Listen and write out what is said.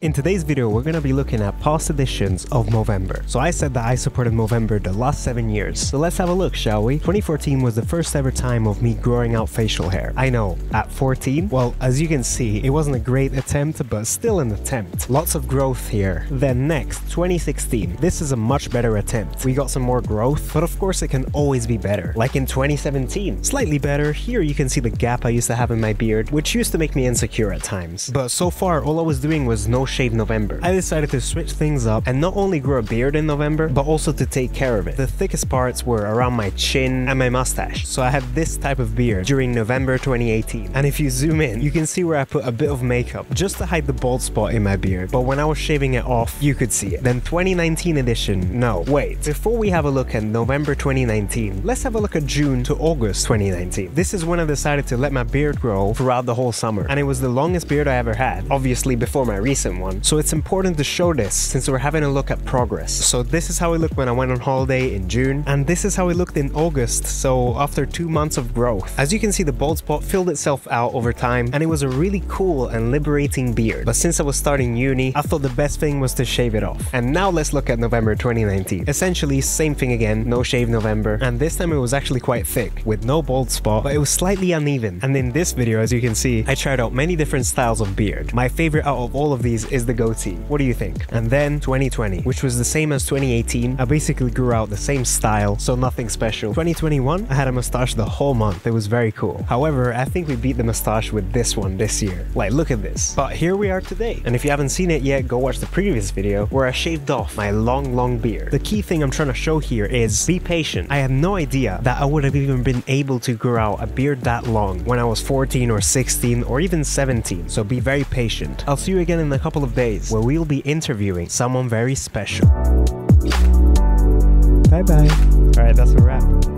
In today's video, we're going to be looking at past editions of Movember. So I said that I supported Movember the last 7 years. So let's have a look, shall we? 2014 was the first ever time of me growing out facial hair. I know, at 14, well, as you can see, it wasn't a great attempt, but still an attempt. Lots of growth here. Then next, 2016. This is a much better attempt. We got some more growth, but of course it can always be better. Like in 2017. Slightly better. Here you can see the gap I used to have in my beard, which used to make me insecure at times. But so far, all I was doing was no shave November. I decided to switch things up and not only grow a beard in November, but also to take care of it. The thickest parts were around my chin and my mustache. So I had this type of beard during November 2018. And if you zoom in, you can see where I put a bit of makeup just to hide the bald spot in my beard. But when I was shaving it off, you could see it. Then 2019 edition, no, wait. Before we have a look at November 2019, let's have a look at June to August 2019. This is when I decided to let my beard grow throughout the whole summer. And it was the longest beard I ever had, obviously before my recent one. So it's important to show this since we're having a look at progress. So this is how it looked when I went on holiday in June, and this is how it looked in August, so after two months of growth. As you can see, the bald spot filled itself out over time, and it was a really cool and liberating beard. But since I was starting uni, I thought the best thing was to shave it off. And now let's look at November 2019. Essentially, same thing again, no shave November, and this time it was actually quite thick, with no bald spot, but it was slightly uneven. And in this video, as you can see, I tried out many different styles of beard. My favorite out of all of these is the goatee. What do you think? And then 2020, which was the same as 2018. I basically grew out the same style, so nothing special. 2021, I had a mustache the whole month. It was very cool. However, I think we beat the mustache with this one this year. Like, look at this. But here we are today. And if you haven't seen it yet, go watch the previous video where I shaved off my long, long beard. The key thing I'm trying to show here is be patient. I had no idea that I would have even been able to grow out a beard that long when I was 14 or 16 or even 17. So be very patient. I'll see you again in a couple of days where we'll be interviewing someone very special. Bye bye. Alright, that's a wrap.